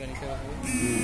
গাড়িটা হবে হুম।